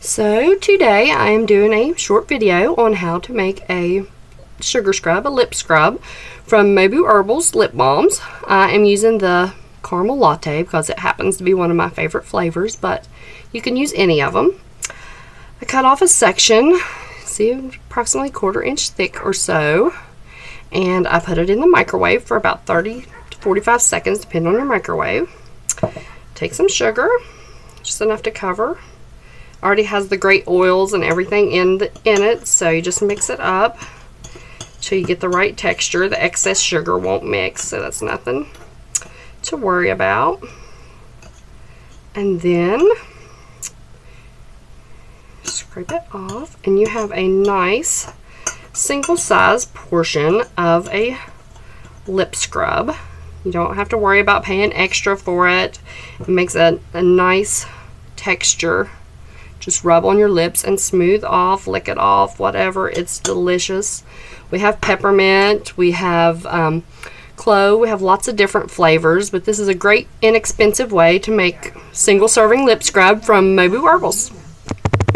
So today I am doing a short video on how to make a sugar scrub, a lip scrub from MOBU Herbals Lip Balms. I am using the caramel latte because it happens to be one of my favorite flavors, but you can use any of them. I cut off a section, see approximately quarter inch thick or so, and I put it in the microwave for about 30 to 45 seconds, depending on your microwave. Take some sugar, just enough to cover. Already has the great oils and everything in the, in it, so you just mix it up till you get the right texture. The excess sugar won't mix, so that's nothing to worry about. And then scrape it off, and you have a nice single size portion of a lip scrub. You don't have to worry about paying extra for it. It makes a, a nice texture. Just rub on your lips and smooth off, lick it off, whatever. It's delicious. We have peppermint, we have um, clove, we have lots of different flavors, but this is a great inexpensive way to make single serving lip scrub from MOBU Herbals.